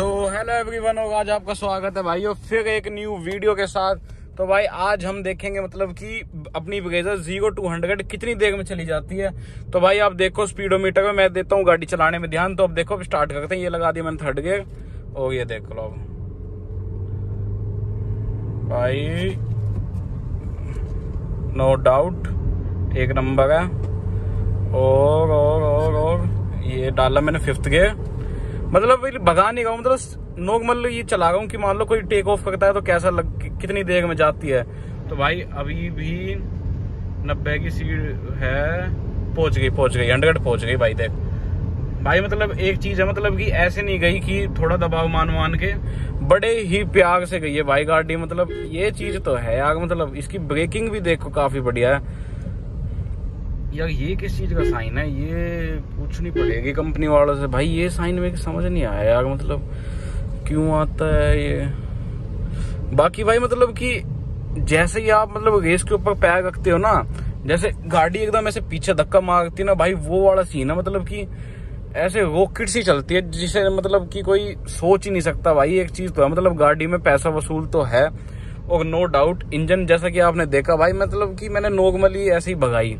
So hello everyone और आज आपका स्वागत है भाइयों फिर एक न्यू वीडियो के साथ। तो भाई, आज हम देखेंगे मतलब कि अपनी ब्रेजर ज़ीरो टू हंड्रेड कितनी देर में चली जाती है। तो भाई, आप देखो स्पीडोमीटर में, मैं देता हूँ गाड़ी चलाने में ध्यान। तो अब देखो, अब स्टार्ट करते हैं। ये लगा दिया मैंने थर्ड गेयर और ये देख लो अब। भाई नो डाउट एक नंबर है। और और और और, ये डाला मैंने फिफ्थ गेयर मतलब भगा नहीं गाऊ मतलब हूँ मतलब ये चला हूँ कि मान लो कोई टेक ऑफ़ करता है तो कैसा लग कितनी देर में जाती है? तो भाई अभी भी नब्बे की सीट है, पहुँच गई पहुँच गई हंड्रेड पहुँच गई भाई देख। भाई मतलब एक चीज़ है मतलब कि ऐसे नहीं गई कि थोड़ा दबाव मान मान के बड़े ही प्यार से गई है भाई गाड़ी मतलब ये चीज़ तो है यार मतलब इसकी ब्रेकिंग भी देखो काफ़ी बढ़िया है। यार, ये किस चीज़ का साइन है? ये पूछनी पड़ेगी कंपनी वालों से। भाई, ये साइन में समझ नहीं आया यार मतलब क्यों आता है ये? बाकी भाई मतलब कि जैसे ही आप मतलब रेस के ऊपर पैर रखते हो ना, जैसे गाड़ी एकदम ऐसे पीछे धक्का मारती है ना, भाई, वो वाला सीन है मतलब कि ऐसे रॉकेट सी चलती है, जिसे मतलब कि कोई सोच ही नहीं सकता। भाई, एक चीज़ तो है मतलब गाड़ी में पैसा वसूल तो है, और नो डाउट इंजन जैसा कि आपने देखा, भाई मतलब कि मैंने नॉर्मली ऐसे ही भगाई।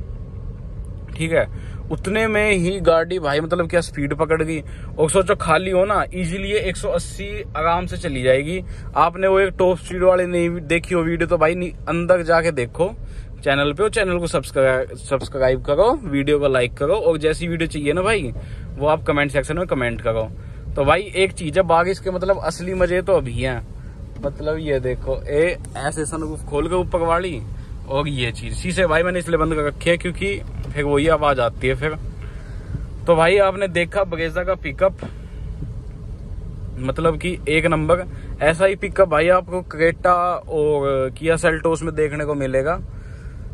ठीक है? उतने में ही गाड़ी भाई मतलब क्या स्पीड पकड़ गई। और सोचो खाली हो ना इजीली 180 आराम से चली जाएगी। आपने वो एक टॉप स्पीड वाले नहीं देखी हो वीडियो तो भाई अंदर जाके देखो। चैनल पे और चैनल को सब्सक्राइब सब्सक्राइब करो वीडियो को लाइक करो, और जैसी वीडियो चाहिए ना भाई, वो आप कमेंट सेक्शन में कमेंट करो। तो भाई एक चीज़ है बारिश के मतलब असली मज़े तो अभी हैं। मतलब ये देखो, ए, ऐसे खोल के ऊपर वाली, और ये चीज़। शीशे भाई मैंने इसलिए बंद कर रखे है क्योंकि फिर वही आवाज़ आती है फिर। तो भाई, आपने देखा बगेजा का पिकअप मतलब कि एक नंबर, ऐसा ही पिकअप भाई आपको क्रेटा और किया सेल्टोस में देखने को मिलेगा।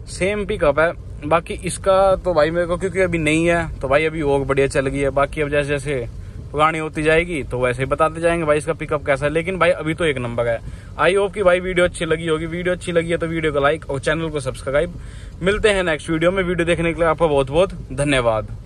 सेम पिकअप है। बाकी इसका तो भाई मेरे को, क्योंकि अभी नहीं है तो भाई अभी और बढ़िया चल गई है। बाकी अब जैसे जैसे पुरानी होती जाएगी तो वैसे ही बताते जाएँगे भाई इसका पिकअप कैसा है। लेकिन भाई, अभी तो एक नंबर है। आई होप कि भाई वीडियो अच्छी लगी होगी। वीडियो अच्छी लगी है तो वीडियो को लाइक और चैनल को सब्सक्राइब मिलते हैं नेक्स्ट वीडियो में। वीडियो देखने के लिए आपका बहुत बहुत धन्यवाद।